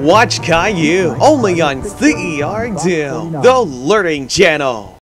Watch Caillou only on CER2, the Learning Channel.